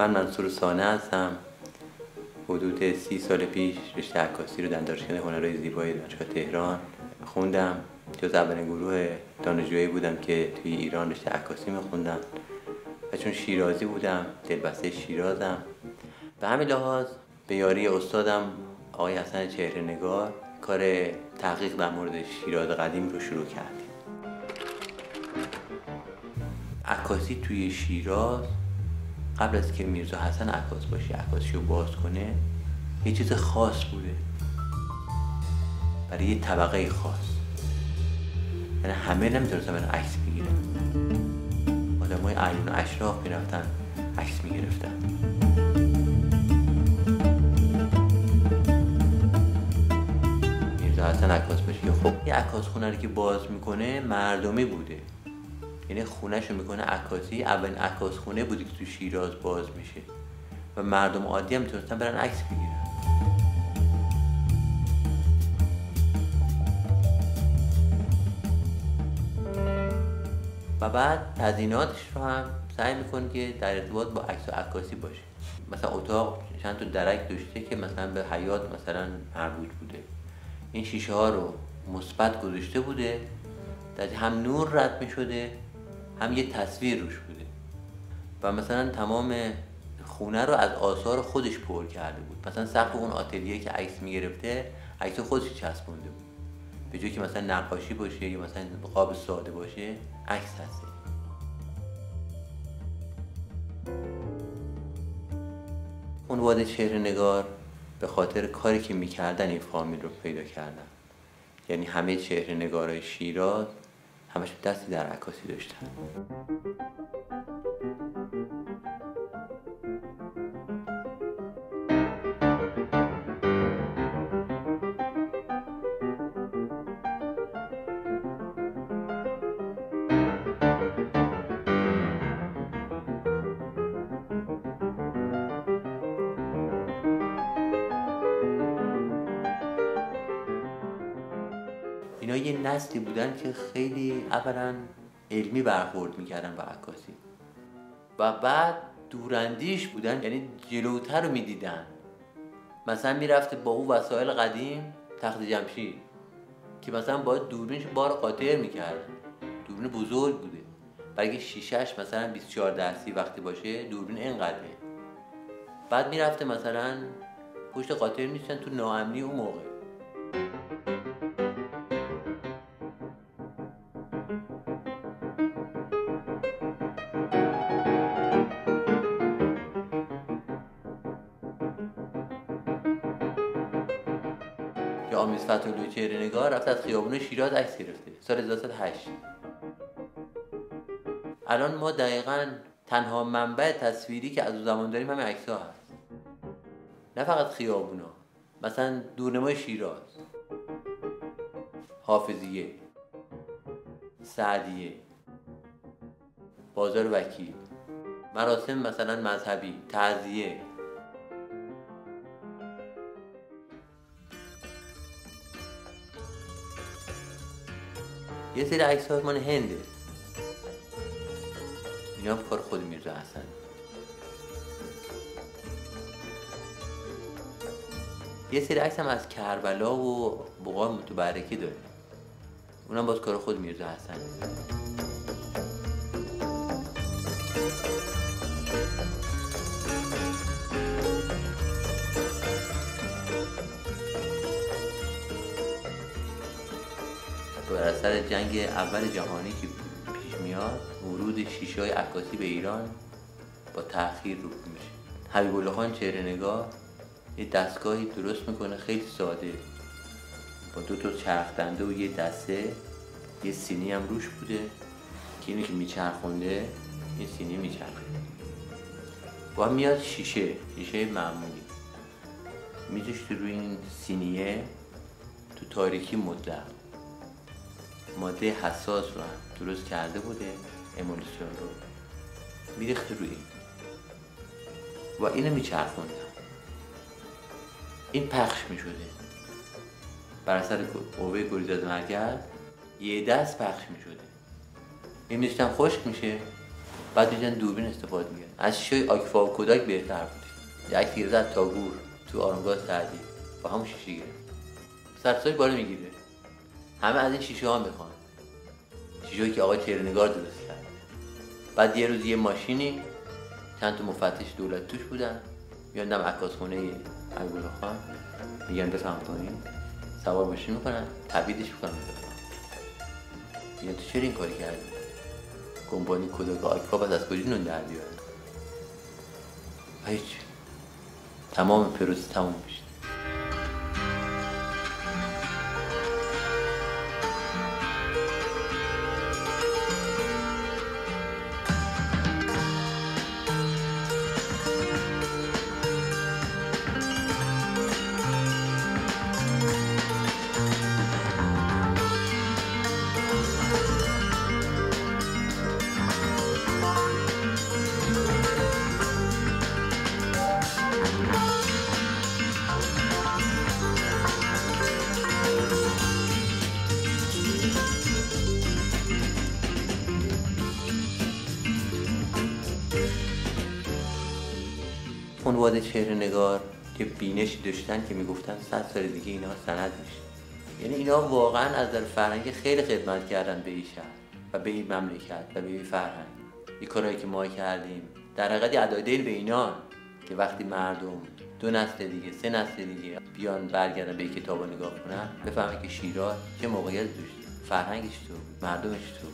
من منصور سانه هستم. حدود سی سال پیش رشته عکاسی رو در دانشکده هنرهای زیبایی دانشگاه تهران خوندم. جز اولین گروه دانشجویی بودم که توی ایران رشته عکاسی میخوندم و چون شیرازی بودم دلبسته شیرازم. به همین لحاظ به یاری استادم آقای حسن چهره نگار کار تحقیق در مورد شیراز قدیم رو شروع کردیم. عکاسی توی شیراز قبل از که میرزا حسن عکاس باشه عکاسی رو باز کنه یه چیز خاص بوده. برای یه طبقه خاص. یعنی همه نمی‌تونستن برن عکس بگیرن. آدم های عیون و اشراف می‌رفتن عکس می‌گرفتن. میرزا حسن عکاس باشه خب یه عکاس خونه رو که باز می‌کنه مردمی بوده. یعنی خونهشو می‌کنه عکاسی. اولین عکاس خونه بوده که تو شیراز باز میشه. و مردم عادی هم می‌تونستن برن عکس بگیرن. و بعد تزیناتش رو هم سعی می‌کنه که در ارتباط با عکس و عکاسی باشه. مثلا اتاق چند تا درک داشته که مثلا به حیات مثلا مربوط بوده. این شیشه ها رو مثبت گذاشته بوده. در هم نور رد می‌شده. هم یه تصویر روش بوده. و مثلا تمام خونه رو از آثار خودش پر کرده بود. مثلا سقف اون آتلیه که عکس می‌گرفته عکس خودش چسبونده بود. به جای که مثلا نقاشی باشه یا مثلا قاب ساده باشه عکس هسته عنوان چهره نگار به خاطر کاری که می‌کردن این فامیل رو پیدا کردن. یعنی همه چهره نگارای شیراز همش دستی در عکاسی داشتن اینا یه نسلی بودن که خیلی اولا علمی برخورد می‌کردن با عکاسی. و بعد دوراندیش بودن یعنی جلوتر رو می‌دیدن. مثلا می‌رفته با او وسایل قدیم تخت جمشید که مثلا باید دوربینش بار قاطر می‌کرد. دوربین بزرگ بوده. برای شیشش مثلا 24 درصی وقتی باشه دوربین اینقدره بعد می‌رفته مثلا پشت قاطر میشن تو ناامنی اون موقع. یا آمیز فتولوی چهره نگاه رفت از خیابون شیراز عکس گرفته. سال 1908 الان ما دقیقا تنها منبع تصویری که از اون زمان داریم همه عکس ها هست. نه فقط خیابونا. مثلا دورنمای شیراز. حافظیه. سعدیه. بازار وکیل. مراسم مثلا مذهبی. تعذیه یه سری عکس ها مال هنده. اینا کار خود میرزا حسن. یه سری عکس هم از کربلا و بقا متبرکی داره اونم باز کار خود میرزا حسن. بر اثر جنگ اول جهانی که پیش میاد ورود شیشه های عکاسی به ایران با تاخیر رو میشه. حبیب الله خان چهره نگاه یه دستگاهی درست می‌کنه خیلی ساده. با دو تا چرخ دنده و یه دسته یه سینی هم روش بوده که اینو که میچرخونده یه سینی میچرخه با میاد شیشه شیشه معمولی. میذاشته روی این سینیه تو تاریکی مطلق. ماده حساس رو هم درست کرده بوده امولسیون رو. میریخته روی و اینو میچرخوندم. این پخش می‌شده. بر اثر قوه گریز از مرگرد یه دست پخش می‌شده. این میشتم خشک میشه. بعد میشن دوربین استفاده میگن از شیشه آکفا و کوداک بهتر بود یک تیر زد تاگور تو آرامگاه سعدی. با همون شیشه گرفت. سرسای بالا می‌گیره. همه از این شیشه ها می‌خوان. شیشه که آقای چهرنگار درست کرد. بعد یه روز یه ماشینی چند تا مفتش دولت توش بودن. میان دم عکاس خونه عبدالله خان میگن بفهم پایین سوار ماشین می‌کنن تبیدش می‌کنن. میگن تو چرا این کاری کردی؟ کمپانی کداک آکفا بعد از کجا نون در بیارن؟ هیچ. تمام پروز تموم میشه. عنوان چهره نگار که بینشی داشتن که می‌گفتن صد سال دیگه اینا سند میشه یعنی اینا واقعا از در فرهنگ خیلی خدمت کردن به این و به این مملکت و به این فرهنگ. این کارهایی که ما کردیم. در حقیقت ادای به اینا. که وقتی مردم دو نسل دیگه سه نسل دیگه بیان برگردن به کتاب نگاه کنن بفهمن که شیراز چه موقعیت داشت فرهنگش تو مردمش تو.